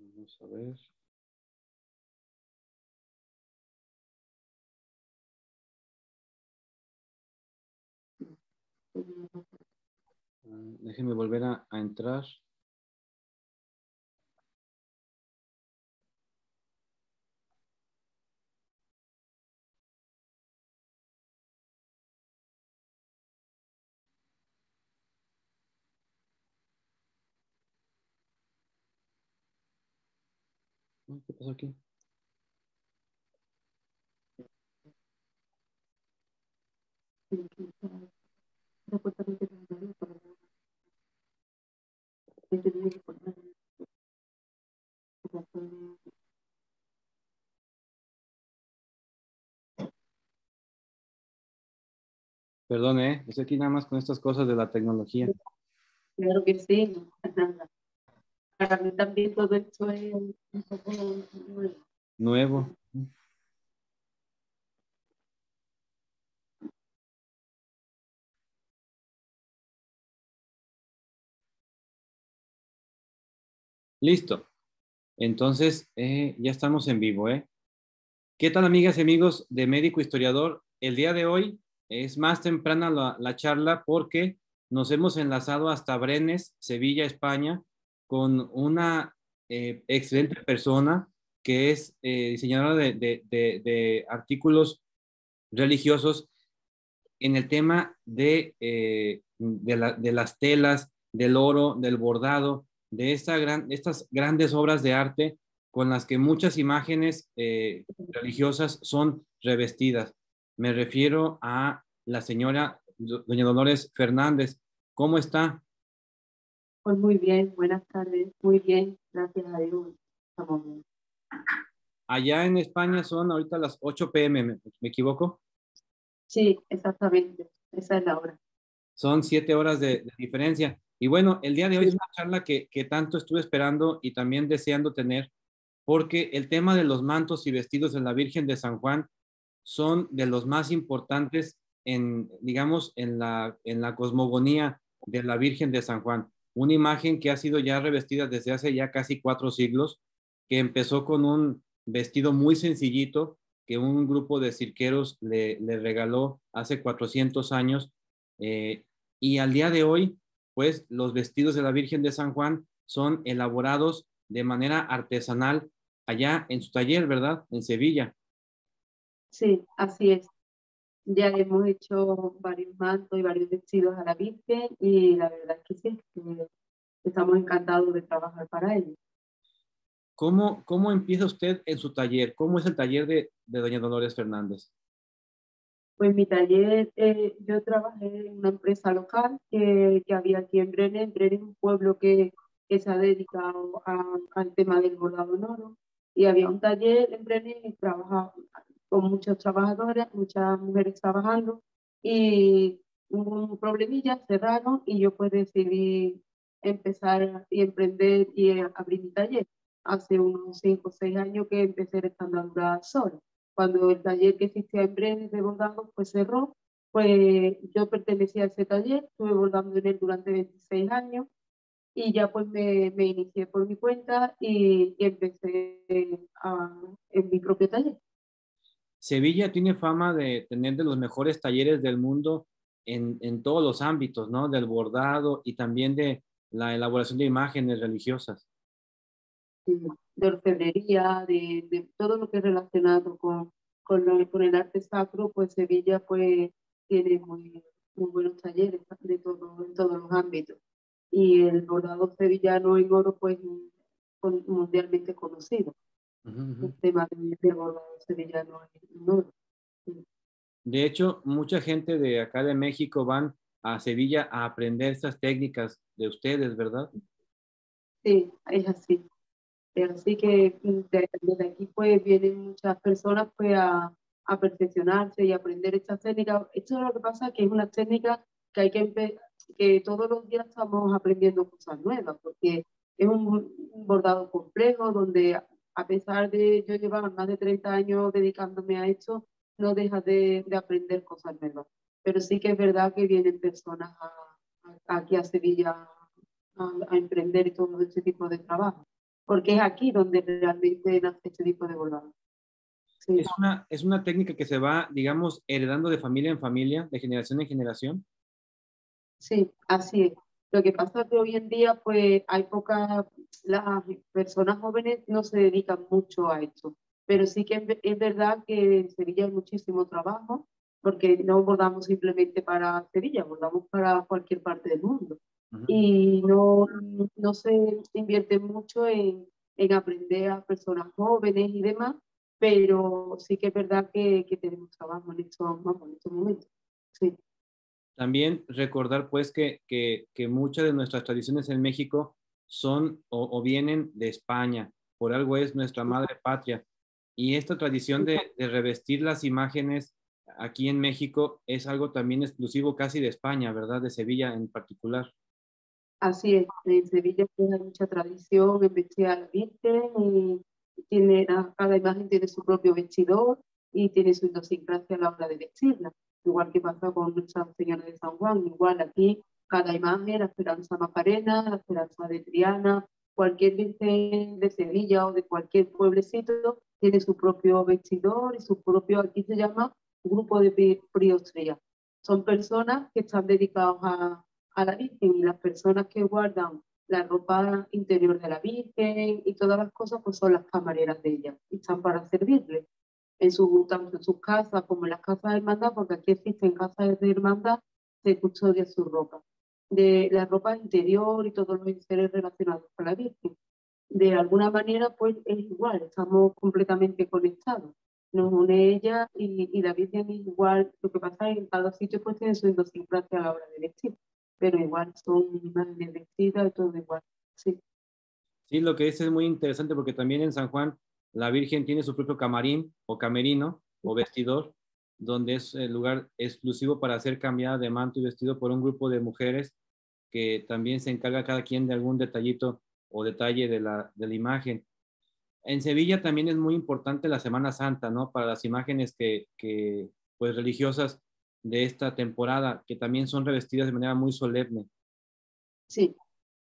Vamos a ver. Ah, déjenme volver a entrar. ¿Qué pasó aquí? Perdón, ¿eh? Estoy aquí nada más con estas cosas de la tecnología. Claro que sí. También todo esto es nuevo. Listo. Entonces, eh, ya estamos en vivo, ¿eh? ¿Qué tal, amigas y amigos de Médico Historiador? El día de hoy es más temprana la charla porque nos hemos enlazado hasta Brenes, Sevilla, España, con una eh, excelente persona que es eh, diseñadora de, de, de, artículos religiosos en el tema de, eh, la, de, las telas, del oro, del bordado, de esta gran, estas grandes obras de arte con las que muchas imágenes eh, religiosas son revestidas. Me refiero a la señora doña Dolores Fernández. ¿Cómo está? Pues muy bien, buenas tardes, muy bien, gracias a Dios. Estamos bien. Allá en España son ahorita las 8 pm, ¿me, me equivoco? Sí, exactamente, esa es la hora. Son siete horas de, de, diferencia. Y bueno, el día de hoy es una charla que, que tanto estuve esperando y también deseando tener, porque el tema de los mantos y vestidos de la Virgen de San Juan son de los más importantes en, digamos, en la, en la cosmogonía de la Virgen de San Juan una imagen que ha sido ya revestida desde hace ya casi cuatro siglos, que empezó con un vestido muy sencillito que un grupo de cirqueros le, le regaló hace 400 años. Eh, y al día de hoy, pues los vestidos de la Virgen de San Juan son elaborados de manera artesanal allá en su taller, ¿verdad? En Sevilla. Sí, así es. Ya hemos hecho varios mantos y varios vestidos a la Virgen y la verdad es que sí, que estamos encantados de trabajar para ellos. ¿Cómo, ¿Cómo empieza usted en su taller? ¿Cómo es el taller de, de doña Dolores Fernández? Pues mi taller, eh, yo trabajé en una empresa local que, que había aquí en Brenes. Brenes es un pueblo que, que se ha dedicado a, al tema del bordado en oro. Y había un taller en Brenes y trabajaba con muchos trabajadores, muchas mujeres trabajando. Y un problemilla, cerraron y yo pues decidí empezar y emprender y abrir mi taller. Hace unos cinco o seis años que empecé andar sola. Cuando el taller que existía en Brenes de bordado pues cerró, pues yo pertenecía a ese taller, estuve bordando en él durante 26 años y ya pues me, me inicié por mi cuenta y, y empecé a, en mi propio taller. Sevilla tiene fama de tener de los mejores talleres del mundo en, en todos los ámbitos, ¿no? Del bordado y también de la elaboración de imágenes religiosas. De orfebrería, de, de todo lo que es relacionado con, con, lo, con el arte sacro, pues Sevilla pues tiene muy, muy buenos talleres de todo, en todos los ámbitos. Y el bordado sevillano en oro, pues mundialmente conocido. Uh -huh. El tema de sevillano. Sí. De hecho, mucha gente de acá de México van a Sevilla a aprender estas técnicas de ustedes, ¿verdad? Sí, es así. Así que desde aquí pues vienen muchas personas pues a, a perfeccionarse y aprender estas técnicas. Esto es lo que pasa que es una técnica que hay que que todos los días estamos aprendiendo cosas nuevas, porque es un, un bordado complejo donde a pesar de yo llevar más de 30 años dedicándome a esto, no dejas de, de aprender cosas nuevas pero sí que es verdad que vienen personas a, a, aquí a Sevilla a, a, emprender todo ese tipo de trabajo, porque es aquí donde realmente nace este tipo de bordado. Es, una, es una técnica que se va, digamos, heredando de familia en familia, de generación en generación. Sí, así es. Lo que pasa es que hoy en día, pues, hay pocas, las personas jóvenes no se dedican mucho a esto, pero sí que es verdad que en Sevilla hay muchísimo trabajo, porque no bordamos simplemente para Sevilla, bordamos para cualquier parte del mundo. Y no, no se invierte mucho en, en aprender a personas jóvenes y demás, pero sí que es verdad que, que tenemos trabajo en estos, en estos momentos. Sí. También recordar pues que, que, que, muchas de nuestras tradiciones en México son o, vienen de España, por algo es nuestra madre patria. Y esta tradición de, de, revestir las imágenes aquí en México es algo también exclusivo casi de España, ¿verdad? De Sevilla en particular. Así es, en Sevilla tiene mucha tradición en vestir a la Virgen y tiene, cada imagen tiene su propio vestidor y tiene su idiosincrasia a la hora de vestirla igual que pasa con Nuestra Señora de San Juan, igual aquí cada imagen, la Esperanza Macarena, la Esperanza de Triana, cualquier virgen de Sevilla o de cualquier pueblecito tiene su propio vestidor y su propio, aquí se llama grupo de priostría. Son personas que están dedicados a, a la Virgen y las personas que guardan la ropa interior de la Virgen y todas las cosas, pues son las camareras de ella y están para servirle en su, tanto en sus casas como en las casas de hermandad, porque aquí existen casas de hermandad, se custodia su ropa, de la ropa interior y todos los seres relacionados con la Virgen. De alguna manera, pues es igual, estamos completamente conectados. Nos une ella y, y la Virgen es igual. Lo que pasa es que en cada sitio pues tiene su idiosincrasia a la hora de vestir, pero igual son imágenes vestidas y todo igual. Sí. Sí, lo que es es muy interesante porque también en San Juan la Virgen tiene su propio camarín o camerino o vestidor, donde es el lugar exclusivo para ser cambiada de manto y vestido por un grupo de mujeres que también se encarga cada quien de algún detallito o detalle de la, de la imagen. En Sevilla también es muy importante la Semana Santa, ¿no? Para las imágenes que, que pues, religiosas de esta temporada, que también son revestidas de manera muy solemne. Sí,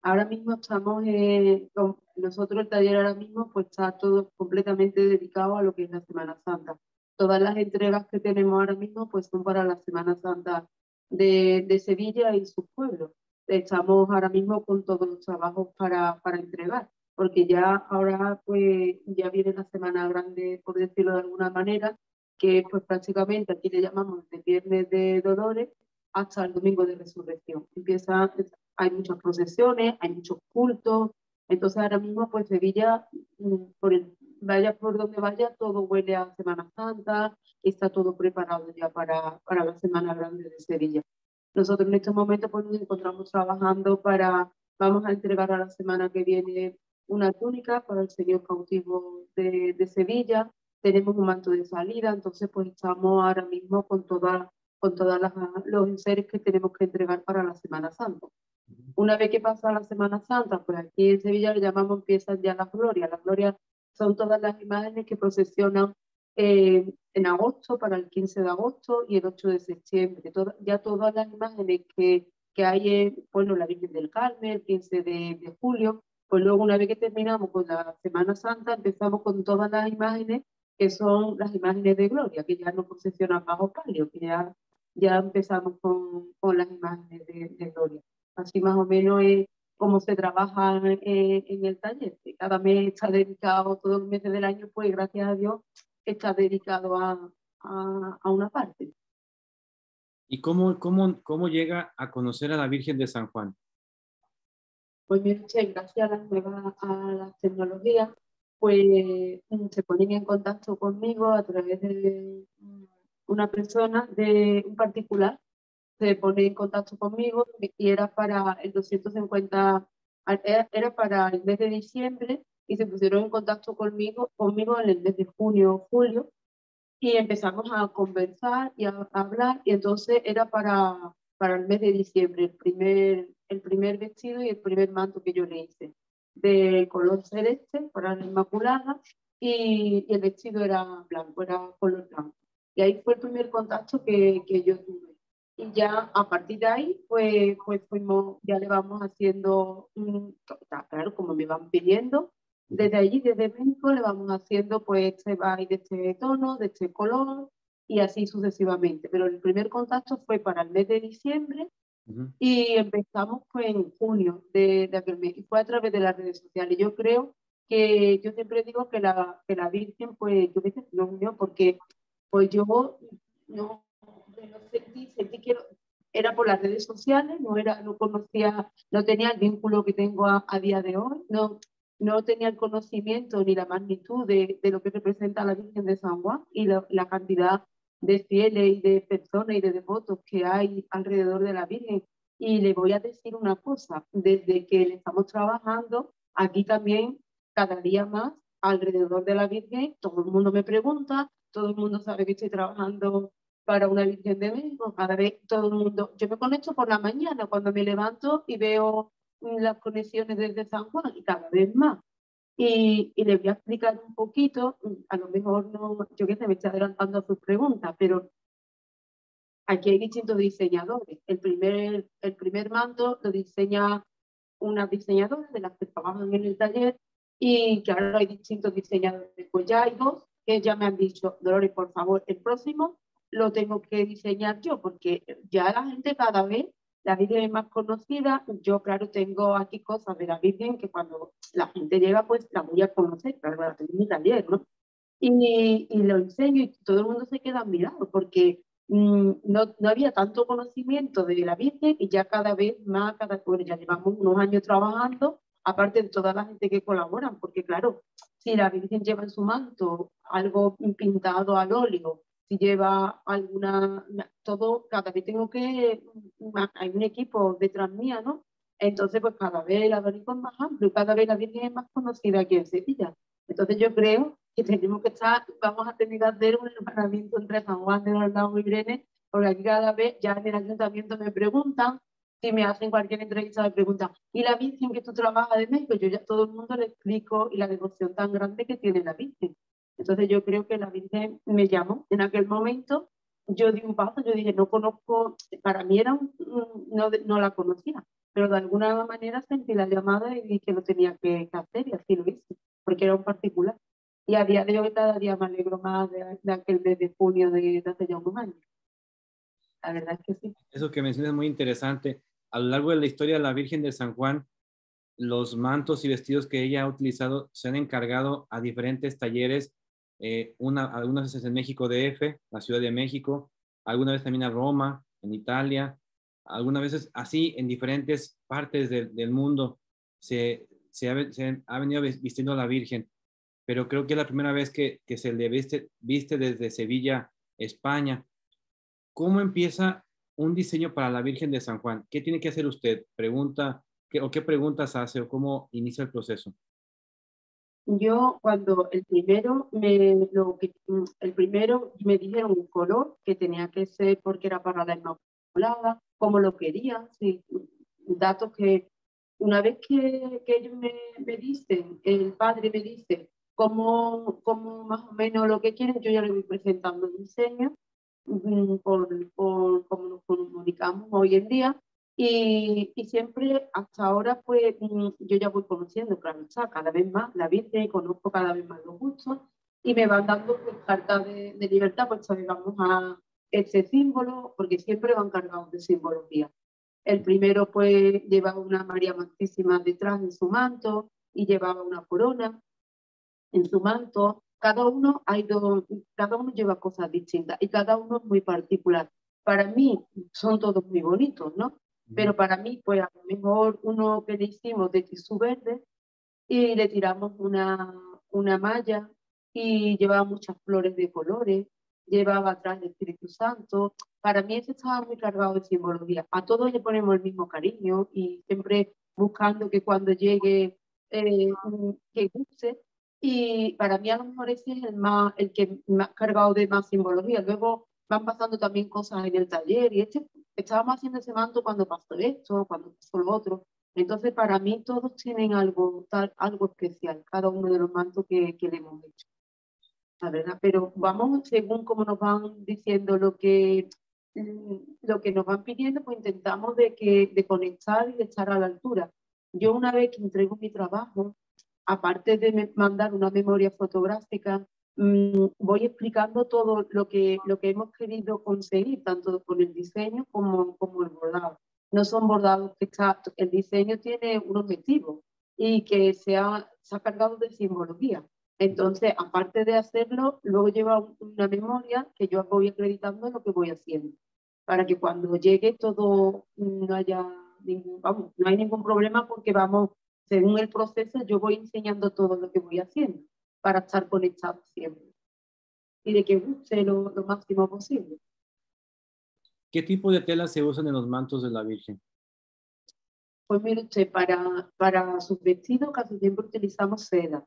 Ahora mismo estamos, eh, nosotros el taller ahora mismo pues está todo completamente dedicado a lo que es la Semana Santa. Todas las entregas que tenemos ahora mismo pues son para la Semana Santa de, de Sevilla y sus pueblos. Estamos ahora mismo con todos los trabajos para, para entregar, porque ya ahora pues ya viene la Semana Grande, por decirlo de alguna manera, que pues prácticamente aquí le llamamos de Viernes de Dolores hasta el Domingo de Resurrección. Empieza hay muchas procesiones, hay muchos cultos. Entonces ahora mismo pues Sevilla, mm, por el, vaya por donde vaya, todo huele a Semana Santa está todo preparado ya para, para la Semana Grande de Sevilla. Nosotros en estos momentos pues nos encontramos trabajando para, vamos a entregar a la semana que viene una túnica para el Señor cautivo de, de Sevilla, tenemos un manto de salida, entonces pues estamos ahora mismo con, toda, con todos los enseres que tenemos que entregar para la Semana Santa. Una vez que pasa la Semana Santa, pues aquí en Sevilla le llamamos empiezan ya las glorias. Las glorias son todas las imágenes que procesionan eh, en agosto, para el 15 de agosto y el 8 de septiembre. ya todas las imágenes que, que hay en, bueno, la Virgen del Carmen, el 15 de, de, julio, pues luego una vez que terminamos con la Semana Santa, empezamos con todas las imágenes que son las imágenes de gloria, que ya no procesionan bajo palio, que ya, ya empezamos con, con las imágenes de, de gloria. Así más o menos es cómo se trabaja en, el taller. Cada mes está dedicado, todos los meses del año, pues gracias a Dios, está dedicado a, a, una parte. ¿Y cómo, cómo, cómo llega a conocer a la Virgen de San Juan? Pues mire gracias a las nuevas a las tecnologías, pues se ponen en contacto conmigo a través de una persona, de un particular, se pone en contacto conmigo y era para el 250, era, para el mes de diciembre y se pusieron en contacto conmigo, conmigo en el mes de junio o julio y empezamos a conversar y a, hablar y entonces era para, para el mes de diciembre, el primer, el primer vestido y el primer manto que yo le hice de color celeste para la Inmaculada y, y, el vestido era blanco, era color blanco. Y ahí fue el primer contacto que, que yo tuve y ya a partir de ahí, pues, pues fuimos, ya le vamos haciendo, claro, como me van pidiendo, Desde allí, desde México, le vamos haciendo, pues, este va de este tono, de este color, y así sucesivamente. Pero el primer contacto fue para el mes de diciembre y empezamos pues, en junio de, de, aquel mes, y fue a través de las redes sociales. Yo creo que yo siempre digo que la, que la Virgen, pues, yo me mío, porque pues yo no, no sentí, sentí que era por las redes sociales, no, era, no conocía, no tenía el vínculo que tengo a, a día de hoy, no, no tenía el conocimiento ni la magnitud de, de, lo que representa la Virgen de San Juan y la, la, cantidad de fieles y de personas y de devotos que hay alrededor de la Virgen. Y le voy a decir una cosa, desde que le estamos trabajando, aquí también cada día más alrededor de la Virgen, todo el mundo me pregunta, todo el mundo sabe que estoy trabajando para una Virgen de México, cada vez todo el mundo, yo me conecto por la mañana cuando me levanto y veo las conexiones desde San Juan y cada vez más. Y, y le voy a explicar un poquito, a lo mejor no, yo que sé, me estoy adelantando a sus preguntas, pero aquí hay distintos diseñadores. El primer, el primer mando lo diseña una diseñadora de las que trabajan en el taller y claro, hay distintos diseñadores. Pues ya que ya me han dicho, Dolores, por favor, el próximo lo tengo que diseñar yo, porque ya la gente cada vez la Virgen es más conocida. Yo, claro, tengo aquí cosas de la Virgen que cuando la gente llega, pues la voy a conocer, claro, la tengo en taller, ¿no? Y, y, lo enseño y todo el mundo se queda mirado porque mmm, no, no, había tanto conocimiento de la Virgen y ya cada vez más, cada bueno, ya llevamos unos años trabajando, aparte de toda la gente que colaboran, porque claro, si la Virgen lleva en su manto algo pintado al óleo si lleva alguna, todo, cada vez tengo que, hay un equipo detrás mía, ¿no? Entonces, pues cada vez el abanico es más amplio, cada vez la Virgen es más conocida aquí en Sevilla. Entonces yo creo que tenemos que estar, vamos a tener que hacer un hermanamiento entre San Juan de los y Irene, porque aquí cada vez ya en el ayuntamiento me preguntan, si me hacen cualquier entrevista me preguntan, ¿y la Virgen que tú trabajas de México? Yo ya todo el mundo le explico y la devoción tan grande que tiene la Virgen. Entonces yo creo que la Virgen me llamó en aquel momento. Yo di un paso, yo dije, no conozco, para mí era un, no, no la conocía, pero de alguna manera sentí la llamada y dije lo tenía que, hacer y así lo hice, porque era un particular. Y a día de hoy cada día me alegro más de, de aquel mes de junio de, de hace ya unos años. La verdad que sí. Eso que mencionas es muy interesante. A lo largo de la historia de la Virgen de San Juan, los mantos y vestidos que ella ha utilizado se han encargado a diferentes talleres eh, una, algunas veces en México DF, la Ciudad de México, alguna vez también a Roma, en Italia, algunas veces así en diferentes partes de, del mundo se, se, ha, venido vistiendo a la Virgen, pero creo que es la primera vez que, que se le viste desde Sevilla, España. ¿Cómo empieza un diseño para la Virgen de San Juan? ¿Qué tiene que hacer usted? Pregunta, ¿qué, ¿O qué preguntas hace o cómo inicia el proceso? Yo cuando el primero me lo que el primero me dijeron un color que tenía que ser porque era para la inmaculada, como lo quería, sí, datos que una vez que, que ellos me, me, dicen, el padre me dice cómo, cómo más o menos lo que quieren, yo ya le voy presentando el diseño mm, por, por cómo nos comunicamos hoy en día y, y, siempre, hasta ahora, pues mm, yo ya voy conociendo, claro, está, cada vez más la Virgen, conozco cada vez más los gustos y me van dando pues, cartas de, de, libertad, pues vamos a ese símbolo, porque siempre van cargados de simbología. El primero, pues, llevaba una María Santísima detrás en su manto y llevaba una corona en su manto. Cada uno, hay dos, cada uno lleva cosas distintas y cada uno es muy particular. Para mí son todos muy bonitos, ¿no? Pero para mí, pues a lo mejor uno que le hicimos de tisú verde y le tiramos una, una malla y llevaba muchas flores de colores, llevaba atrás el Espíritu Santo. Para mí ese estaba muy cargado de simbología. A todos le ponemos el mismo cariño y siempre buscando que cuando llegue, eh, que guste. Y para mí a lo mejor ese es el, más, el que más cargado de más simbología. Luego van pasando también cosas en el taller y este estábamos haciendo ese manto cuando pasó esto, cuando pasó lo otro. Entonces, para mí todos tienen algo, tal, algo especial, cada uno de los mantos que, que le hemos hecho. La verdad, pero vamos según como nos van diciendo lo que, lo que nos van pidiendo, pues intentamos de, que, de conectar y de estar a la altura. Yo una vez que entrego mi trabajo, aparte de mandar una memoria fotográfica, mm, voy explicando todo lo que, lo que hemos querido conseguir, tanto con el diseño como, como el bordado. No son bordados exactos, el diseño tiene un objetivo y que se ha, se ha cargado de simbología. Entonces, aparte de hacerlo, luego lleva una memoria que yo voy acreditando lo que voy haciendo, para que cuando llegue todo no haya vamos, no hay ningún problema porque vamos, según el proceso, yo voy enseñando todo lo que voy haciendo para estar conectado siempre y de que guste lo, lo máximo posible. ¿Qué tipo de telas se usan en los mantos de la Virgen? Pues mire usted, para, para sus vestidos casi siempre utilizamos seda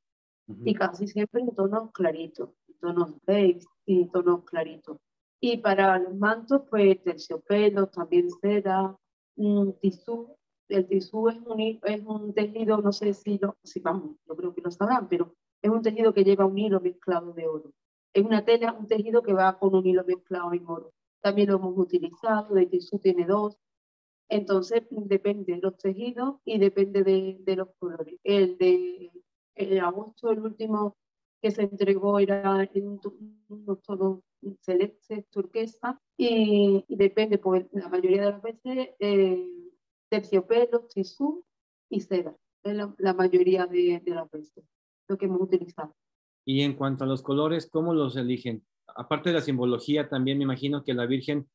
y casi siempre en tonos claritos, tonos beige y tonos claritos. Y para los mantos, pues terciopelo, también seda, un tisú. El tisú es un, es un tejido, no sé si lo, si vamos, yo creo que lo sabrán, pero es un tejido que lleva un hilo mezclado de oro. Es una tela, un tejido que va con un hilo mezclado en oro. También lo hemos utilizado, el tisú tiene dos. Entonces, depende de los tejidos y depende de, de los colores. El de en agosto el último que se entregó era en unos tonos celeste, turquesa, y, depende, pues la mayoría de las veces, eh, terciopelo, tisú y seda. Es la, mayoría de, de, las veces lo que hemos utilizado. Y en cuanto a los colores, ¿cómo los eligen? Aparte de la simbología, también me imagino que la Virgen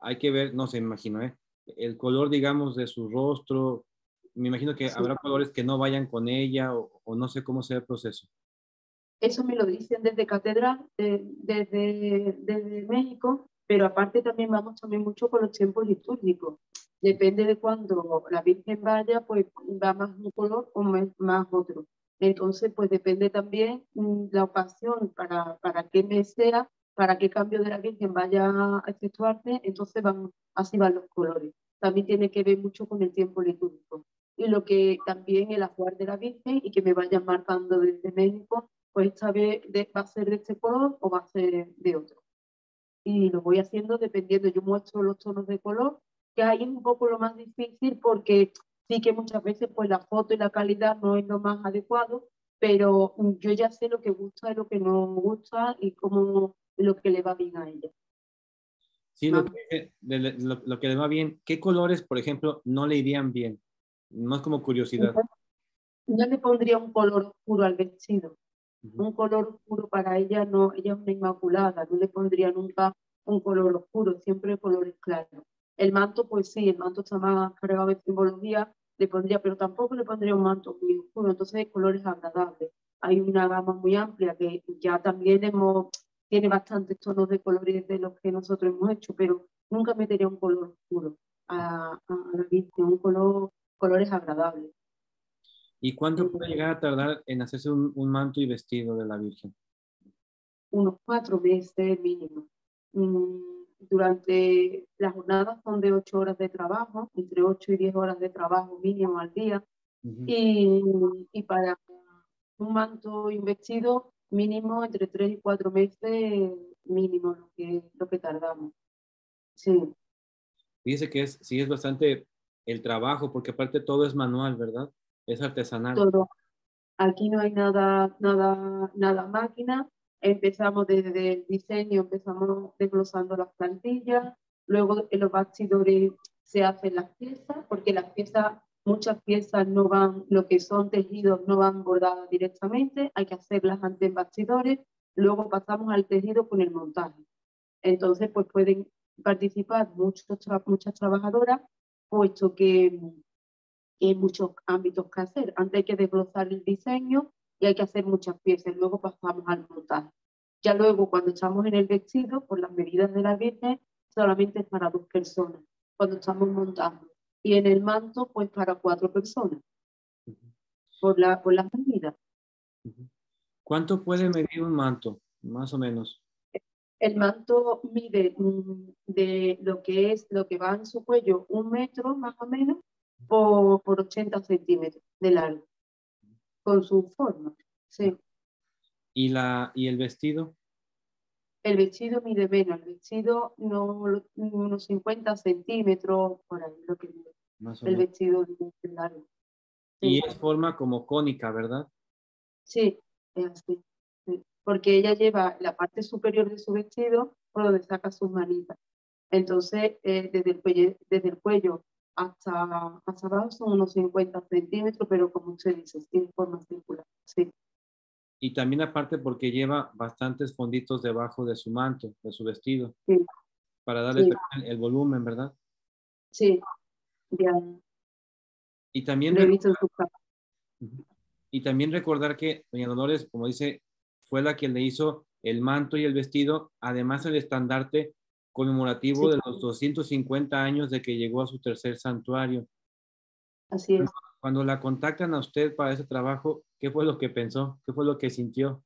hay que ver, no sé, me imagino, ¿eh? el color, digamos, de su rostro, me imagino que habrá colores que no vayan con ella o, no sé cómo sea el proceso. Eso me lo dicen desde Catedral, desde, desde México, pero aparte también vamos también mucho con los tiempos litúrgicos. Depende de cuando la Virgen vaya, pues va más un color o más otro. Entonces, pues depende también mm, la ocasión para, para qué mes sea, para qué cambio de la Virgen vaya a efectuarse, entonces van, así van los colores. También tiene que ver mucho con el tiempo litúrgico y lo que también el ajuar de la Virgen y que me vayan marcando desde México, pues esta vez va a ser de este color o va a ser de otro. Y lo voy haciendo dependiendo, yo muestro los tonos de color, que ahí es un poco lo más difícil porque sí que muchas veces pues la foto y la calidad no es lo más adecuado, pero yo ya sé lo que gusta y lo que no gusta y cómo lo que le va bien a ella. Sí, lo que, lo, lo que le va bien, ¿qué colores, por ejemplo, no le irían bien? Más como curiosidad. Yo le pondría un color oscuro al vestido. Un color oscuro para ella no, ella es una inmaculada, no le pondría nunca un color oscuro, siempre colores claros. El manto, pues sí, el manto está más cargado de simbología, le pondría, pero tampoco le pondría un manto muy oscuro, entonces colores agradables. Hay una gama muy amplia que ya también hemos, tiene bastantes tonos de colores de los que nosotros hemos hecho, pero nunca metería un color oscuro a, a la vista, un color colores agradables. ¿Y cuánto puede llegar a tardar en hacerse un, manto y vestido de la Virgen? Unos cuatro meses mínimo. Mm, durante las jornadas son de ocho horas de trabajo, entre ocho y diez horas de trabajo mínimo al día. y, y, para un manto y un vestido mínimo entre tres y cuatro meses mínimo lo que, lo que tardamos. Sí. Dice que es, sí es bastante el trabajo, porque aparte todo es manual, ¿verdad? Es artesanal. Todo. Aquí no hay nada, nada, nada máquina. Empezamos desde el diseño, empezamos desglosando las plantillas, luego en los bastidores se hacen las piezas, porque las piezas, muchas piezas no van, lo que son tejidos no van bordadas directamente, hay que hacerlas antes en bastidores, luego pasamos al tejido con el montaje. Entonces, pues pueden participar muchos, muchas trabajadoras puesto que, hay muchos ámbitos que hacer. Antes hay que desglosar el diseño y hay que hacer muchas piezas, luego pasamos al montaje. Ya luego, cuando estamos en el vestido, por las medidas de la Virgen, solamente es para dos personas, cuando estamos montando. Y en el manto, pues para cuatro personas, por, la, por las medidas. ¿Cuánto puede medir un manto, más o menos? El manto mide de lo que es lo que va en su cuello un metro más o menos por, por 80 centímetros de largo, con su forma. Sí. ¿Y, la, ¿Y el vestido? El vestido mide menos, el vestido no, unos 50 centímetros por ahí, lo que mide. el vestido largo. Y es forma como cónica, ¿verdad? Sí, es así. Porque ella lleva la parte superior de su vestido por donde saca sus manitas. Entonces, eh, desde, el cuello, desde el cuello hasta, hasta abajo son unos 50 centímetros, pero como usted dice, tiene forma circular. Sí. Y también aparte porque lleva bastantes fonditos debajo de su manto, de su vestido. Sí. Para darle el, el volumen, ¿verdad? Sí, bien. Y también, y también recordar que Doña Dolores, como dice, fue la que le hizo el manto y el vestido, además el estandarte conmemorativo de los 250 años de que llegó a su tercer santuario. Así es. Cuando la contactan a usted para ese trabajo, ¿qué fue lo que pensó? ¿Qué fue lo que sintió?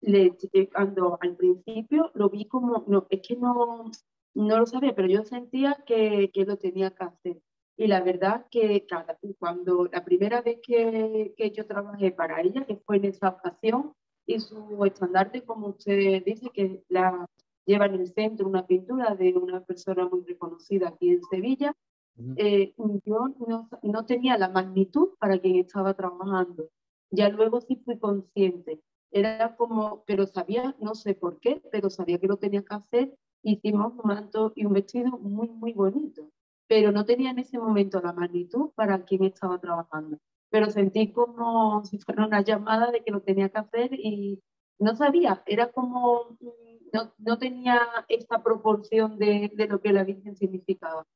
Le, cuando al principio lo vi como, no, es que no, no lo sabía, pero yo sentía que, que lo tenía que hacer. Y la verdad que cada, cuando la primera vez que, que yo trabajé para ella, que fue en esa ocasión, y su estandarte, como usted dice, que la lleva en el centro una pintura de una persona muy reconocida aquí en Sevilla. Eh, yo no, no, tenía la magnitud para quien estaba trabajando. Ya luego sí fui consciente. Era como, pero sabía, no sé por qué, pero sabía que lo tenía que hacer. Hicimos un manto y un vestido muy, muy bonito. Pero no tenía en ese momento la magnitud para quien estaba trabajando. Pero sentí como si fuera una llamada de que lo tenía que hacer y no sabía. Era como no, tenía esta proporción de, de, lo que la Virgen significaba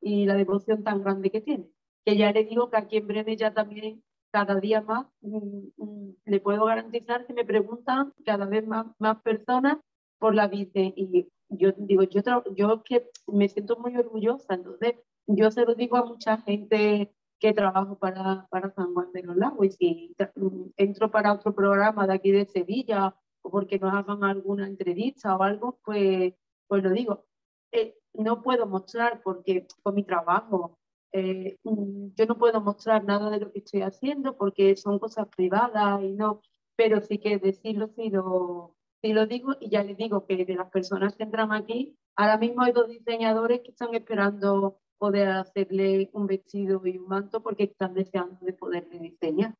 y la devoción tan grande que tiene. Que ya le digo que aquí en Breve ya también cada día más mm, mm, le puedo garantizar que me preguntan cada vez más, más personas por la Virgen y yo digo, yo, yo que me siento muy orgullosa, entonces yo se lo digo a mucha gente que trabajo para, para San Juan de los Lagos y si mm, entro para otro programa de aquí de Sevilla o porque nos hagan alguna entrevista o algo, pues, pues lo digo. Eh, no puedo mostrar porque con mi trabajo eh, mm, yo no puedo mostrar nada de lo que estoy haciendo porque son cosas privadas y no, pero sí que decirlo sí lo, sí lo digo y ya les digo que de las personas que entran aquí, ahora mismo hay dos diseñadores que están esperando poder hacerle un vestido y un manto porque están deseando de poderle diseñar.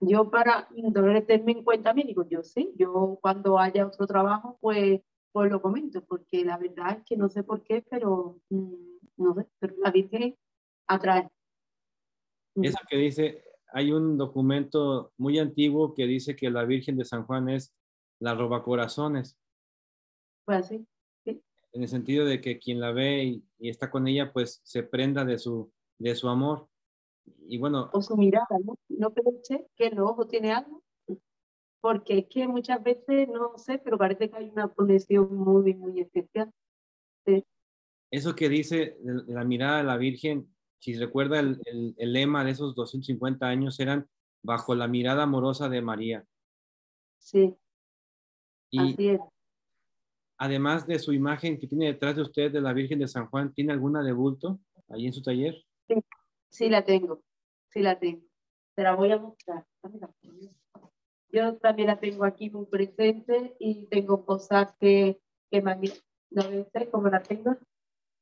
Yo para tenerme en cuenta mí, digo, yo sí, yo cuando haya otro trabajo, pues, pues lo comento, porque la verdad es que no sé por qué, pero mm, no sé, pero la Virgen atrae. Eso que dice, hay un documento muy antiguo que dice que la Virgen de San Juan es la roba corazones. Pues sí, sí. En el sentido de que quien la ve y, y, está con ella, pues se prenda de su, de su amor. Y bueno. O su mirada, ¿no? No pensé que el ojo tiene algo. Porque es que muchas veces, no sé, pero parece que hay una conexión muy, muy especial. Sí. Eso que dice la mirada de la Virgen, si recuerda el, el, el, lema de esos 250 años, eran bajo la mirada amorosa de María. Sí. Y Así es. además de su imagen que tiene detrás de usted de la Virgen de San Juan, ¿tiene alguna de bulto ahí en su taller? Sí. Sí la tengo, sí la tengo. Te la voy a mostrar. Yo también la tengo aquí muy presente y tengo cosas que, que me no sé cómo la tengo.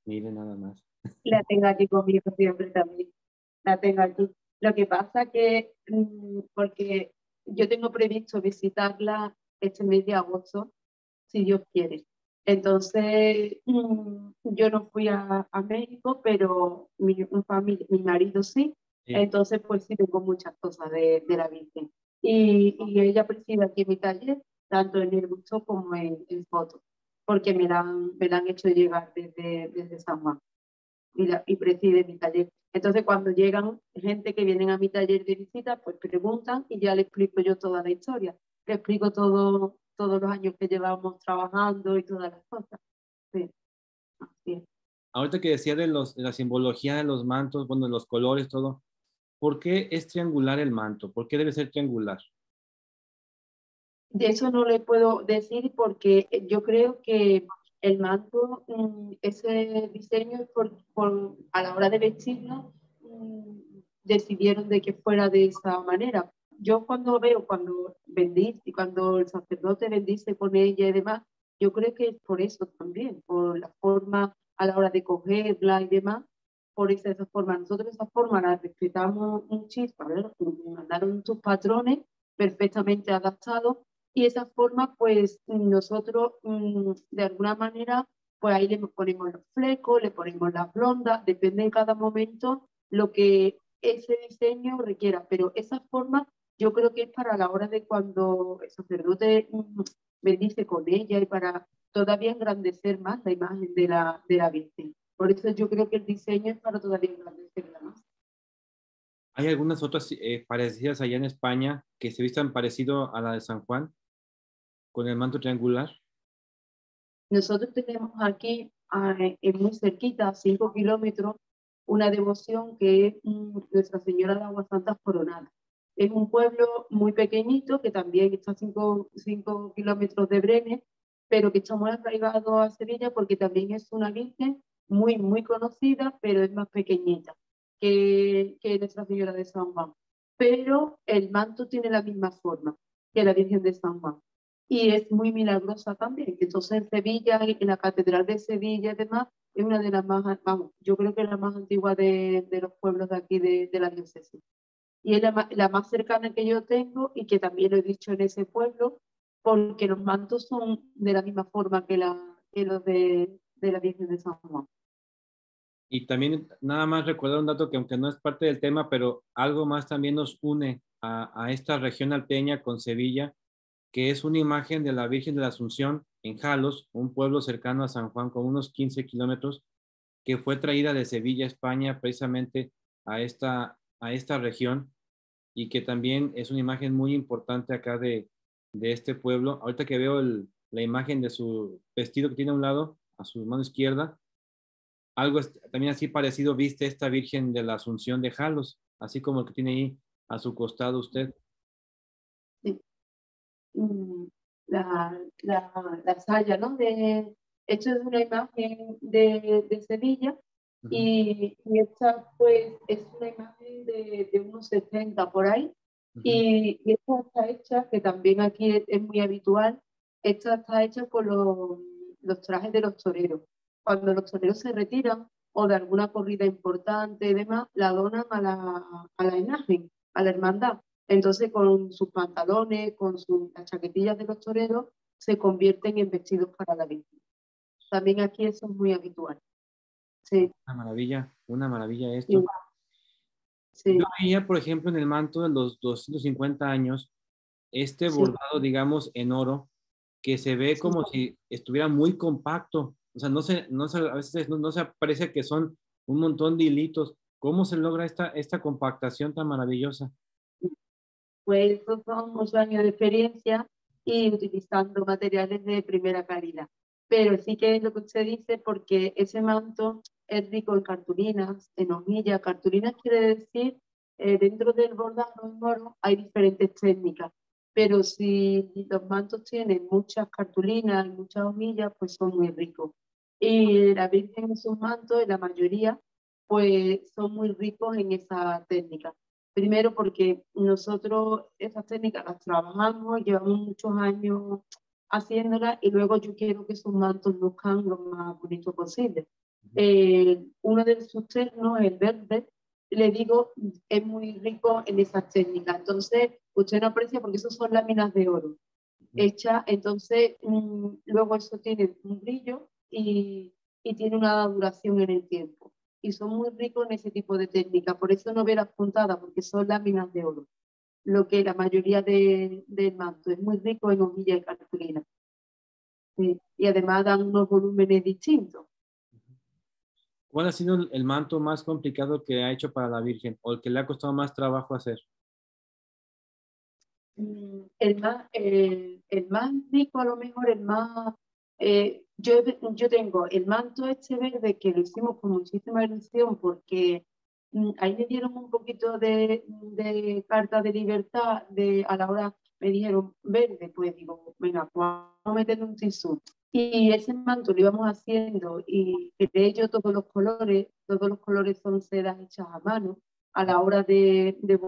Mire nada más. La tengo aquí conmigo siempre también. La tengo aquí. Lo que pasa que, mm, porque yo tengo previsto visitarla este mes de agosto, si Dios quiere. Entonces, mm, yo no fui a, a México, pero mi, familia, mi marido sí. sí. Entonces, pues sí tengo muchas cosas de, de la Virgen. Y, y, ella preside aquí mi taller, tanto en el busto como en, en fotos, porque me la, han, me la han hecho llegar desde, desde San Juan y, la, y preside mi taller. Entonces, cuando llegan gente que vienen a mi taller de visita, pues preguntan y ya le explico yo toda la historia. Le explico todo, todos los años que llevamos trabajando y todas las cosas. Sí, así es. Ahorita que decía de, los, de la simbología de los mantos, bueno, de los colores, todo, ¿por qué es triangular el manto? ¿Por qué debe ser triangular? De eso no le puedo decir porque yo creo que el manto, mm, ese diseño, por, por, a la hora de vestirlo, mm, decidieron de que fuera de esa manera, yo cuando veo, cuando bendice, cuando el sacerdote bendice con ella y demás, yo creo que es por eso también, por la forma a la hora de cogerla y demás, por esa, esa forma. Nosotros esa forma la respetamos muchísimo, ver, me mandaron sus patrones perfectamente adaptado y esa forma pues nosotros mm, de alguna manera pues ahí le ponemos los flecos, le ponemos las blondas, depende de cada momento lo que ese diseño requiera, pero esa forma yo creo que es para la hora de cuando el sacerdote mm, bendice con ella y para todavía engrandecer más la imagen de la, de la Virgen. Por eso yo creo que el diseño es para todavía engrandecerla más. ¿Hay algunas otras eh, parecidas allá en España que se vistan parecido a la de San Juan con el manto triangular? Nosotros tenemos aquí, en muy cerquita, a 5 kilómetros, una devoción que es mm, Nuestra Señora de Aguas Santas Coronada. Es un pueblo muy pequeñito que también está a 5 kilómetros de Brenes, pero que está muy arraigado a Sevilla porque también es una virgen muy, muy conocida, pero es más pequeñita que, que Nuestra Señora de San Juan. Pero el manto tiene la misma forma que la Virgen de San Juan y es muy milagrosa también. Entonces en Sevilla, en la Catedral de Sevilla y demás, es una de las más, vamos, yo creo que es la más antigua de, de los pueblos de aquí de, de la diócesis. Y es la, la, más cercana que yo tengo y que también lo he dicho en ese pueblo, porque los mantos son de la misma forma que, la, que los de, de la Virgen de San Juan. Y también nada más recordar un dato que aunque no es parte del tema, pero algo más también nos une a, a esta región alpeña con Sevilla, que es una imagen de la Virgen de la Asunción en Jalos, un pueblo cercano a San Juan con unos 15 kilómetros, que fue traída de Sevilla, España, precisamente a esta, a esta región y que también es una imagen muy importante acá de, de este pueblo. Ahorita que veo la imagen de su vestido que tiene a un lado, a su mano izquierda, algo también así parecido viste esta Virgen de la Asunción de Jalos, así como el que tiene ahí a su costado usted. Mm, la, la, la saya, ¿no? De, hecho es una imagen de Sevilla y, y, esta pues es una imagen de, de unos 70 por ahí y, y, esta está hecha, que también aquí es, muy habitual, esta está hecha con los, los trajes de los toreros. Cuando los toreros se retiran o de alguna corrida importante y demás, la donan a la, a la imagen, a la hermandad. Entonces, con sus pantalones, con sus, las chaquetillas de los toreros, se convierten en vestidos para la víctima. También aquí eso es muy habitual. Sí. Una maravilla, una maravilla esto. Sí. Yo veía, por ejemplo, en el manto de los 250 años, este bordado, digamos, en oro, que se ve como si estuviera muy compacto. O sea, no se, no se, a veces no, no se parece que son un montón de hilitos. ¿Cómo se logra esta, esta compactación tan maravillosa? pues son muchos años de experiencia y utilizando materiales de primera calidad. Pero sí que es lo que usted dice, porque ese manto es rico en cartulinas, en hojillas. Cartulinas quiere decir, eh, dentro del bordado en hay diferentes técnicas, pero si los mantos tienen muchas cartulinas y muchas hojillas, pues son muy ricos. Y la Virgen en sus mantos, la mayoría, pues son muy ricos en esa técnica. Primero porque nosotros esas técnicas las trabajamos, llevamos muchos años haciéndolas y luego yo quiero que sus mantos luzcan lo más bonito posible. Eh, uno de sus ternos, el verde, le digo, es muy rico en esas técnicas. Entonces, usted no aprecia porque eso son láminas de oro hechas. Entonces, mm, luego eso tiene un brillo y, y tiene una duración en el tiempo y son muy ricos en ese tipo de técnica. Por eso no ve las puntadas, porque son láminas de oro. Lo que la mayoría del de manto es muy rico en hojilla y cartulina. Sí. Y además dan unos volúmenes distintos. ¿Cuál ha sido el manto más complicado que ha hecho para la Virgen o el que le ha costado más trabajo hacer? Mm, el más, el, el más rico, a lo mejor, el más eh, yo, yo tengo el manto este verde que lo hicimos con muchísima ilusión porque ahí me dieron un poquito de, de, carta de libertad de, a la hora, me dijeron verde, pues digo, venga, vamos a meterle un tisú. Y ese manto lo íbamos haciendo y de ello todos los colores, todos los colores son sedas hechas a mano. A la hora de, de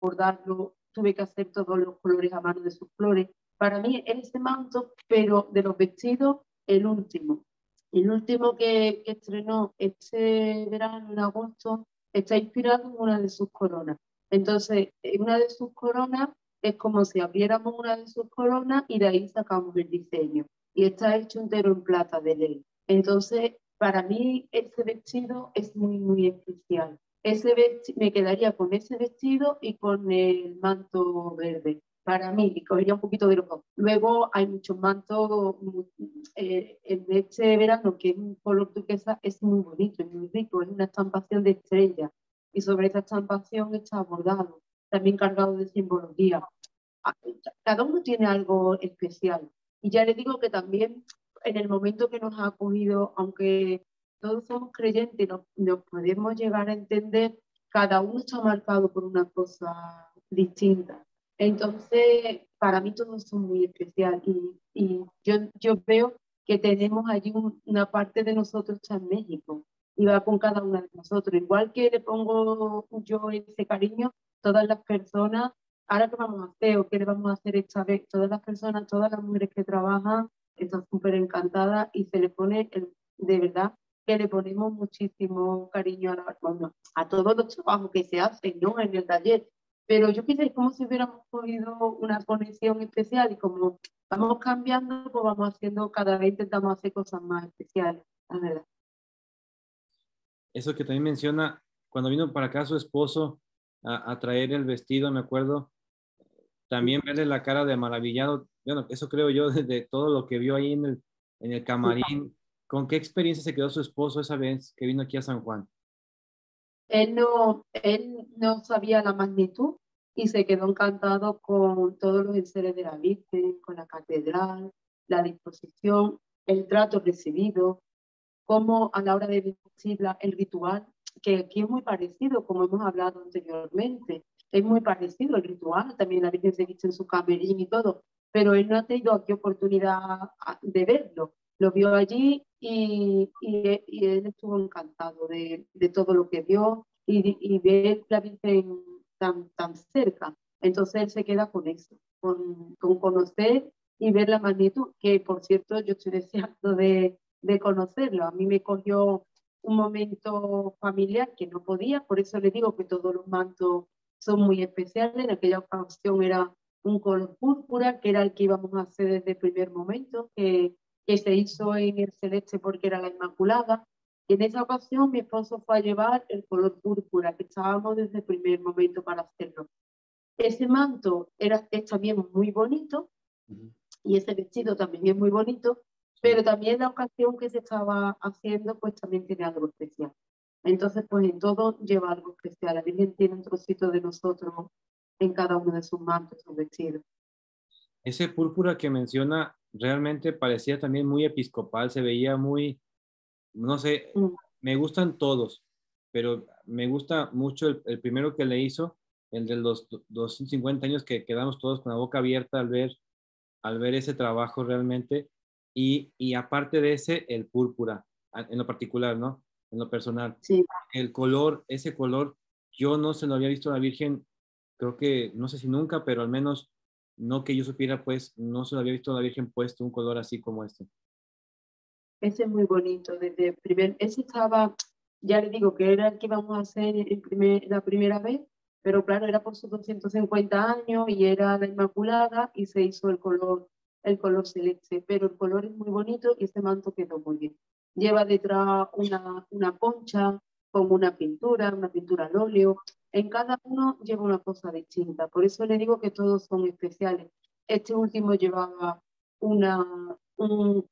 bordarlo tuve que hacer todos los colores a mano de sus flores para mí es ese manto, pero de los vestidos, el último. El último que, que estrenó este verano, en agosto, está inspirado en una de sus coronas. Entonces, en una de sus coronas es como si abriéramos una de sus coronas y de ahí sacamos el diseño. Y está hecho entero en plata de ley. Entonces, para mí ese vestido es muy, muy especial. Ese me quedaría con ese vestido y con el manto verde. Para mí, y cogería un poquito de rojo. Luego hay muchos mantos. Eh, en este verano, que es un color turquesa, es muy bonito, es muy rico. Es una estampación de estrella. Y sobre esa estampación está bordado, también cargado de simbología. Ah, cada uno tiene algo especial. Y ya le digo que también en el momento que nos ha acogido, aunque todos somos creyentes, nos, nos podemos llegar a entender, cada uno está marcado por una cosa distinta. Entonces, para mí todos son muy especiales y, y yo, yo veo que tenemos allí una parte de nosotros en México y va con cada una de nosotros. Igual que le pongo yo ese cariño, todas las personas, ahora qué vamos a hacer o qué le vamos a hacer esta vez, todas las personas, todas las mujeres que trabajan están súper encantadas y se le pone, de verdad, que le ponemos muchísimo cariño a, a todos los trabajos que se hacen ¿no? en el taller. Pero yo quise como si hubiéramos podido una conexión especial y como vamos cambiando, pues vamos haciendo, cada vez intentamos hacer cosas más especiales, la verdad. Eso que también menciona, cuando vino para acá su esposo a, a traer el vestido, me acuerdo, también verle la cara de maravillado, bueno, eso creo yo de, todo lo que vio ahí en el, en el camarín. ¿Con qué experiencia se quedó su esposo esa vez que vino aquí a San Juan? Él no, él no sabía la magnitud y se quedó encantado con todos los enseres de la Virgen, con la catedral, la disposición, el trato recibido, como a la hora de decir el ritual, que aquí es muy parecido, como hemos hablado anteriormente, es muy parecido el ritual, también la Virgen se viste en su camerín y todo, pero él no ha tenido aquí oportunidad de verlo. Lo vio allí y, y, él estuvo encantado de, de, todo lo que vio y, y ver la Virgen tan, tan cerca. Entonces él se queda con eso, con, con conocer y ver la magnitud, que por cierto yo estoy deseando de, de conocerlo. A mí me cogió un momento familiar que no podía, por eso le digo que todos los mantos son muy especiales. En aquella ocasión era un color púrpura, que era el que íbamos a hacer desde el primer momento, que, que se hizo en el celeste porque era la Inmaculada. Y en esa ocasión mi esposo fue a llevar el color púrpura, que estábamos desde el primer momento para hacerlo. Ese manto era, es también muy bonito y ese vestido también es muy bonito, pero también la ocasión que se estaba haciendo pues también tiene algo especial. Entonces pues en todo lleva algo especial. La Virgen tiene un trocito de nosotros en cada uno de sus mantos, sus vestidos. Ese púrpura que menciona realmente parecía también muy episcopal, se veía muy, no sé, mm. me gustan todos, pero me gusta mucho el, primero que le hizo, el de los 250 años que quedamos todos con la boca abierta al ver, al ver ese trabajo realmente. Y, y aparte de ese, el púrpura, en lo particular, ¿no? En lo personal. Sí. El color, ese color, yo no se lo había visto a la Virgen creo que, no sé si nunca, pero al menos no que yo supiera, pues no se lo había visto a la Virgen puesto un color así como este. Ese es muy bonito, desde primer, ese estaba, ya le digo que era el que íbamos a hacer en primer, la primera vez, pero claro, era por sus 250 años y era la Inmaculada y se hizo el color, el color celeste, pero el color es muy bonito y este manto quedó muy bien. Lleva detrás una, una concha con una pintura, una pintura al óleo, en cada uno lleva una cosa distinta, por eso le digo que todos son especiales. Este último llevaba un,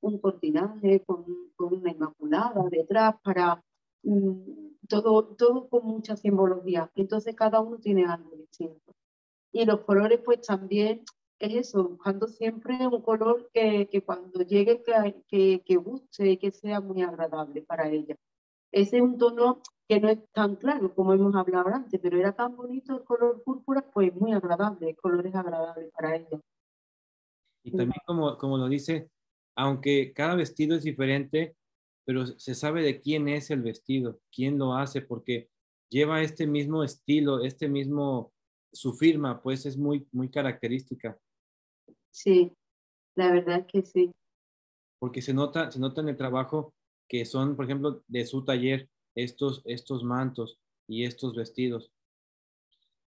un cortinaje con, con, una inmaculada detrás para mm, todo, todo con mucha simbología. Entonces cada uno tiene algo distinto. Y los colores pues también es eso, buscando siempre un color que, que cuando llegue que, que guste y que sea muy agradable para ella. Ese es un tono que no es tan claro como hemos hablado antes, pero era tan bonito el color púrpura, pues muy agradable, el color es agradable para ella. Y también como, como lo dice, aunque cada vestido es diferente, pero se sabe de quién es el vestido, quién lo hace, porque lleva este mismo estilo, este mismo, su firma, pues es muy, muy característica. Sí, la verdad que sí. Porque se nota, se nota en el trabajo que son, por ejemplo, de su taller, estos, estos mantos y estos vestidos.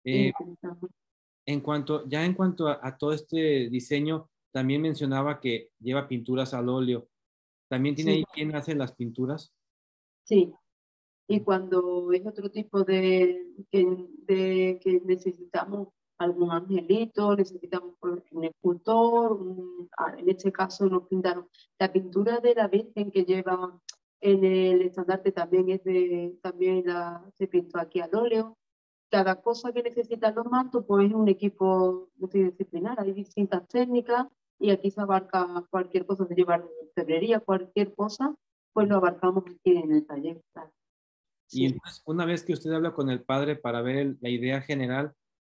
Eh, En cuanto, ya en cuanto a, todo este diseño, también mencionaba que lleva pinturas al óleo. ¿También tiene ahí quién hace las pinturas? Sí. Y cuando es otro tipo de de, que necesitamos algún angelito, necesitamos un escultor, ah, en este caso nos pintaron la pintura de la Virgen que lleva en el estandarte también es de, también la, se pintó aquí al óleo. Cada cosa que necesitan los mantos, pues es un equipo multidisciplinar, hay distintas técnicas y aquí se abarca cualquier cosa, de llevar febrería, cualquier cosa, pues lo abarcamos aquí en el taller. Y entonces, una vez que usted habla con el padre para ver la idea general,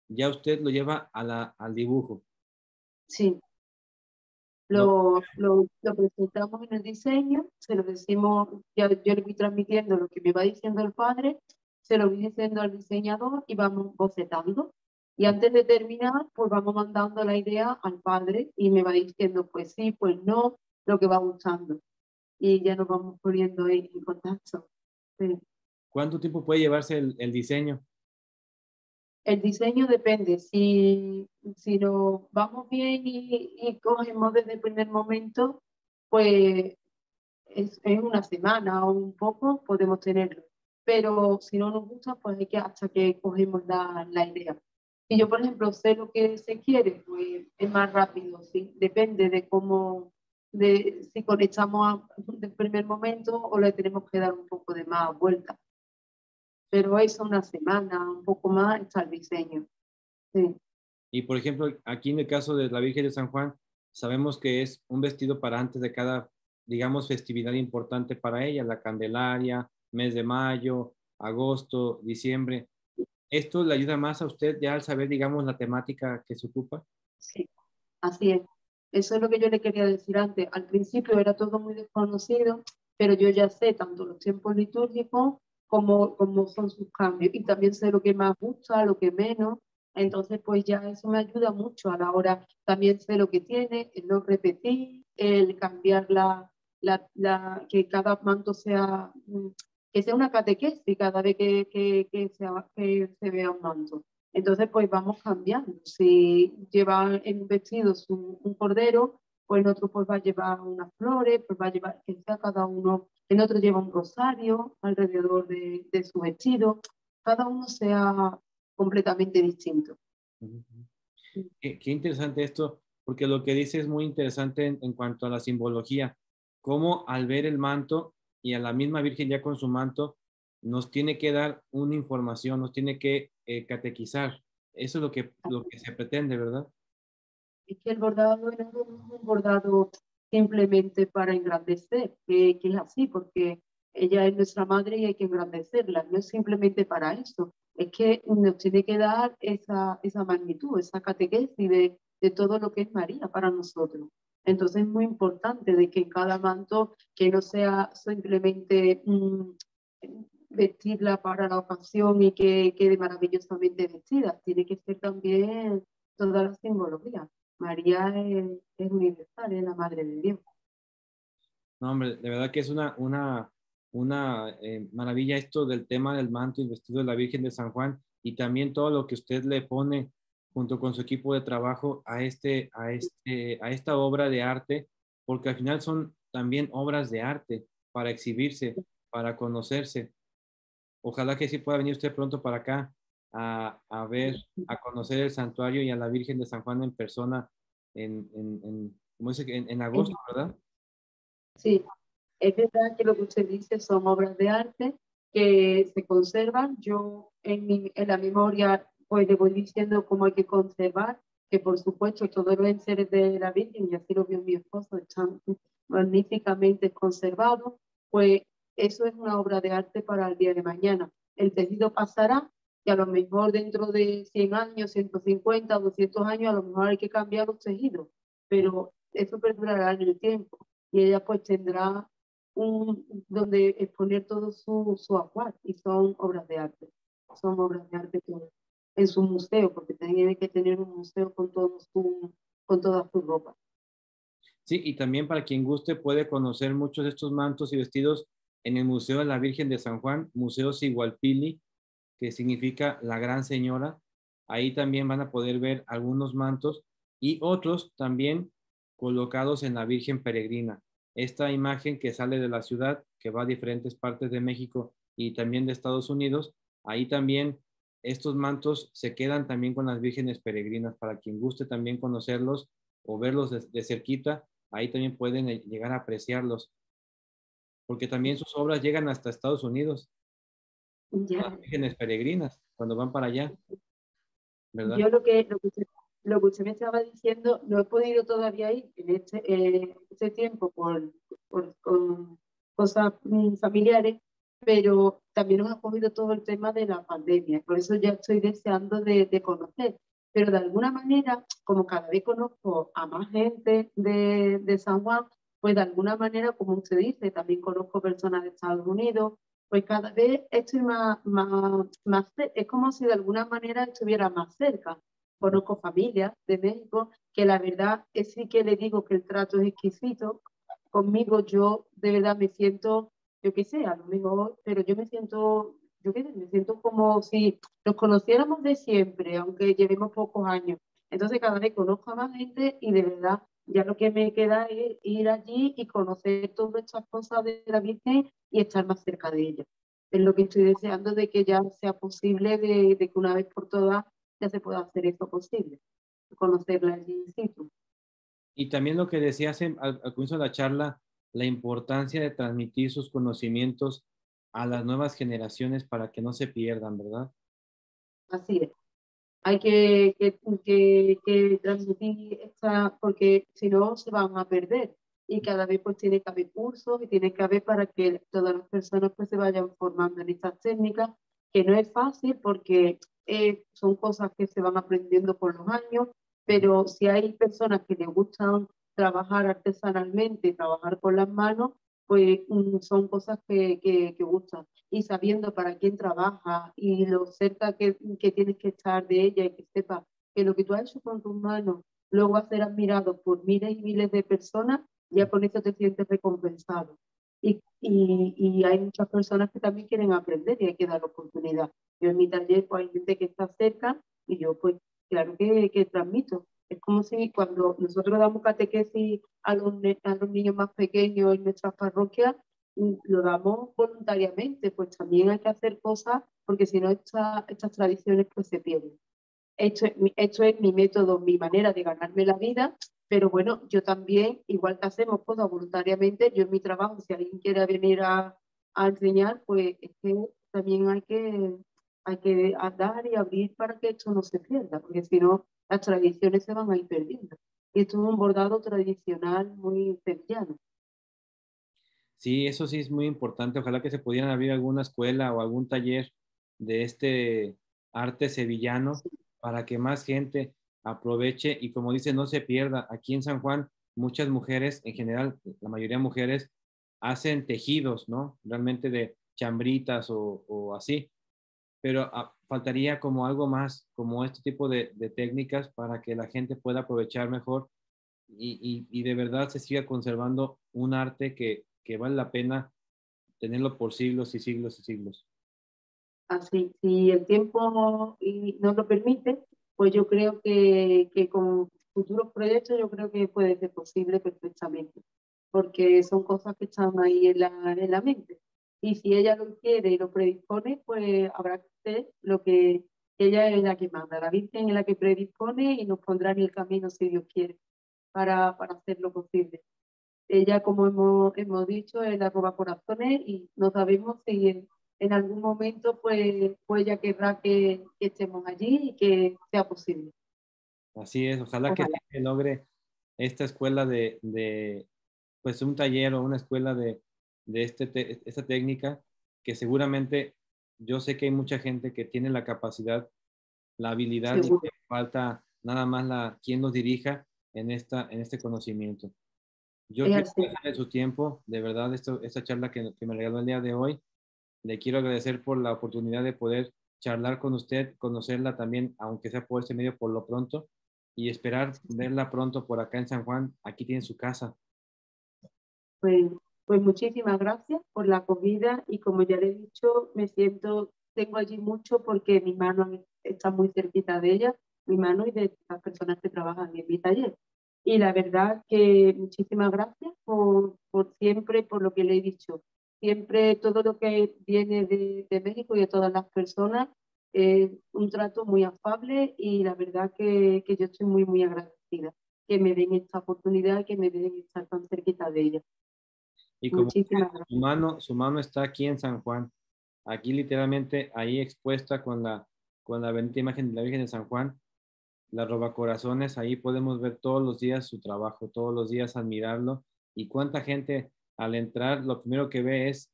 ya usted lo lleva a la, al dibujo. Sí. Lo, lo, lo, presentamos en el diseño, se lo decimos, ya, yo le voy transmitiendo lo que me va diciendo el padre, se lo voy diciendo al diseñador y vamos bocetando. Y antes de terminar, pues vamos mandando la idea al padre y me va diciendo, pues sí, pues no, lo que va gustando. Y ya nos vamos poniendo en, contacto. ¿Cuánto tiempo puede llevarse el, el diseño? El diseño depende. Si, si nos vamos bien y, cogemos desde el primer momento, pues es, una semana o un poco podemos tenerlo. Pero si no nos gusta, pues hay que hasta que cogemos la, la idea. Si yo, por ejemplo, sé lo que se quiere, pues es más rápido, ¿sí? Depende de cómo, de si conectamos el primer momento o le tenemos que dar un poco de más vuelta pero es una semana, un poco más, está el diseño. Sí. Y por ejemplo, aquí en el caso de la Virgen de San Juan, sabemos que es un vestido para antes de cada, digamos, festividad importante para ella, la Candelaria, mes de mayo, agosto, diciembre. ¿Esto le ayuda más a usted ya al saber, digamos, la temática que se ocupa? Sí, así es. Eso es lo que yo le quería decir antes. Al principio era todo muy desconocido, pero yo ya sé tanto los tiempos litúrgicos cómo, cómo son sus cambios y también sé lo que más gusta, lo que menos. Entonces, pues ya eso me ayuda mucho a la hora, también sé lo que tiene, el no repetir, el cambiar la, la, la que cada manto sea, mm, que sea una catequesis cada vez que, que, que, sea, que se vea un manto. Entonces, pues vamos cambiando. Si lleva en un vestido un cordero, pues en otro pues va a llevar unas flores, pues va a llevar, que sea cada uno, en otro lleva un rosario alrededor de, de su vestido, cada uno sea completamente distinto. Qué, interesante esto, porque lo que dice es muy interesante en, cuanto a la simbología, cómo al ver el manto y a la misma Virgen ya con su manto, nos tiene que dar una información, nos tiene que eh, catequizar. Eso es lo que, lo que se pretende, ¿verdad? es que el bordado es un bordado simplemente para engrandecer, que, es así, porque ella es nuestra madre y hay que engrandecerla, no es simplemente para eso, es que nos tiene que dar esa, esa magnitud, esa catequesis de, de todo lo que es María para nosotros. Entonces es muy importante de que en cada manto, que no sea simplemente mm, vestirla para la ocasión y que quede maravillosamente vestida, tiene que ser también toda la simbología. María es, universal, es la Madre de Dios. No, hombre, de verdad que es una, una, una eh, maravilla esto del tema del manto y vestido de la Virgen de San Juan y también todo lo que usted le pone junto con su equipo de trabajo a, este, a, este, a esta obra de arte, porque al final son también obras de arte para exhibirse, para conocerse. Ojalá que sí pueda venir usted pronto para acá a, a, ver, a conocer el santuario y a la Virgen de San Juan en persona en, en, en ¿cómo dice? En, en agosto, ¿verdad? Sí, es verdad que lo que usted dice son obras de arte que se conservan. Yo en, mi, en la memoria pues le voy diciendo cómo hay que conservar, que por supuesto todos los enseres de la Virgen, y así lo vio mi esposo, están magníficamente conservados, pues eso es una obra de arte para el día de mañana. El tejido pasará y a lo mejor dentro de 100 años, 150, 200 años, a lo mejor hay que cambiar los tejidos, pero eso perdurará en el tiempo y ella pues tendrá un donde exponer todo su, su acuario y son obras de arte, son obras de arte en su museo, porque tiene que tener un museo con, todo su, con toda su ropa. Sí, y también para quien guste puede conocer muchos de estos mantos y vestidos en el Museo de la Virgen de San Juan, Museo Sigualpili, que significa la gran señora. Ahí también van a poder ver algunos mantos y otros también colocados en la Virgen Peregrina. Esta imagen que sale de la ciudad, que va a diferentes partes de México y también de Estados Unidos, ahí también estos mantos se quedan también con las vírgenes peregrinas. Para quien guste también conocerlos o verlos de, cerquita, ahí también pueden eh, llegar a apreciarlos. Porque también sus obras llegan hasta Estados Unidos. Las vírgenes peregrinas, cuando van para allá. ¿verdad? Yo lo que, lo que, lo que usted me estaba diciendo, no he podido todavía ir en este, eh, este tiempo por, por, cosas familiares, pero también nos ha cogido todo el tema de la pandemia, por eso ya estoy deseando de, de conocer. Pero de alguna manera, como cada vez conozco a más gente de, de San Juan, pues de alguna manera, como usted dice, también conozco personas de Estados Unidos, pues cada vez estoy más, más, más, es como si de alguna manera estuviera más cerca. Conozco familias de México que la verdad es sí que le digo que el trato es exquisito. Conmigo yo de verdad me siento yo qué sé, a lo mejor, pero yo me siento, yo qué me siento como si nos conociéramos de siempre, aunque llevemos pocos años. Entonces cada vez conozco a más gente y de verdad ya lo que me queda es ir allí y conocer todas estas cosas de la Virgen y estar más cerca de ella. Es lo que estoy deseando de que ya sea posible, de, de que una vez por todas ya se pueda hacer esto posible, conocerla allí in situ. Y también lo que decías al, al comienzo de la charla, la importancia de transmitir sus conocimientos a las nuevas generaciones para que no se pierdan, ¿verdad? Así es. Hay que, que, que, transmitir esta, porque si no se van a perder. Y cada vez pues tiene que haber cursos y tiene que haber para que todas las personas pues se vayan formando en estas técnicas, que no es fácil porque eh, son cosas que se van aprendiendo por los años, pero si hay personas que les gustan trabajar artesanalmente, trabajar con las manos, pues son cosas que, que, gustan. Y sabiendo para quién trabaja y lo cerca que, que tienes que estar de ella y que sepa que lo que tú has hecho con tus manos luego va a ser admirado por miles y miles de personas, ya con eso te sientes recompensado. Y, y, y, hay muchas personas que también quieren aprender y hay que dar oportunidad. Yo en mi taller pues, hay gente que está cerca y yo pues claro que, que transmito. Es como si cuando nosotros damos catequesis a los, a los niños más pequeños en nuestras parroquias, mm, lo damos voluntariamente, pues también hay que hacer cosas porque si no esta, estas tradiciones pues se pierden. Esto, esto es mi método, mi manera de ganarme la vida, pero bueno, yo también, igual que hacemos cosas voluntariamente, yo en mi trabajo, si alguien quiere venir a, a enseñar, pues es que también hay que, hay que dar y abrir para que esto no se pierda, porque si no, las tradiciones se van a ir perdiendo. Y esto es un bordado tradicional muy sevillano. Sí, eso sí es muy importante. Ojalá que se pudieran abrir alguna escuela o algún taller de este arte sevillano para que más gente aproveche y como dice, no se pierda. Aquí en San Juan, muchas mujeres, en general, la mayoría de mujeres, hacen tejidos, ¿no? Realmente de chambritas o, o así pero ah, faltaría como algo más, como este tipo de, técnicas para que la gente pueda aprovechar mejor y, y, de verdad se siga conservando un arte que, que, vale la pena tenerlo por siglos y siglos y siglos. Así, si el tiempo nos lo permite, pues yo creo que, que con futuros proyectos yo creo que puede ser posible perfectamente, porque son cosas que están ahí en la, en la mente y si ella lo quiere y lo predispone, pues habrá que hacer lo que ella es la que manda. La Virgen es la que predispone y nos pondrá en el camino si Dios quiere para, para hacer lo posible. Ella, como hemos, hemos dicho, es la roba corazones y no sabemos si en, algún momento pues, pues ella querrá que, estemos allí y que sea posible. Así es, ojalá, que se logre esta escuela de, de, pues un taller o una escuela de, de este esta técnica que seguramente yo sé que hay mucha gente que tiene la capacidad, la habilidad y que falta nada más la quien nos dirija en esta en este conocimiento. Yo quiero agradecer su tiempo, de verdad esto, esta charla que, que me regaló el día de hoy. Le quiero agradecer por la oportunidad de poder charlar con usted, conocerla también, aunque sea por este medio por lo pronto, y esperar verla pronto por acá en San Juan. Aquí tiene su casa. Pues pues muchísimas gracias por la comida y como ya le he dicho, me siento, tengo allí mucho porque mis manos está muy cerquita de ella, mi mano y de las personas que trabajan en mi taller. Y la verdad que muchísimas gracias por, por siempre, por lo que le he dicho. Siempre todo lo que viene de, de México y de todas las personas, es un trato muy afable y la verdad que, que yo estoy muy, muy agradecida que me den esta oportunidad, que me den estar tan cerquita de ella. Y como su mano, su mano está aquí en San Juan, aquí literalmente ahí expuesta con la, con la bendita imagen de la Virgen de San Juan, la robacorazones, ahí podemos ver todos los días su trabajo, todos los días admirarlo. Y cuánta gente al entrar lo primero que ve es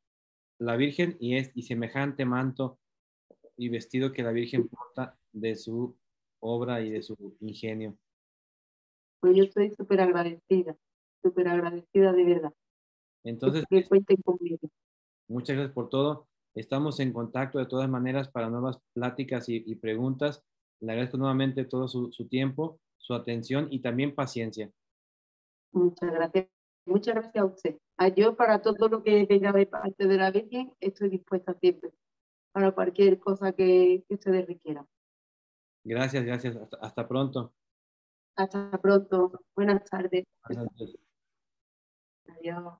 la Virgen y, es, y semejante manto y vestido que la Virgen porta de su obra y de su ingenio. Pues yo estoy súper agradecida, súper agradecida de verdad. Entonces. Muchas gracias por todo. Estamos en contacto de todas maneras para nuevas pláticas y, y preguntas. Le agradezco nuevamente todo su, su, tiempo, su atención y también paciencia. Muchas gracias. Muchas gracias a usted. A yo para todo lo que venga de parte de la Virgen estoy dispuesta siempre para cualquier cosa que, que ustedes requieran. Gracias, gracias. Hasta, hasta pronto. Hasta pronto. Buenas tardes. Adiós.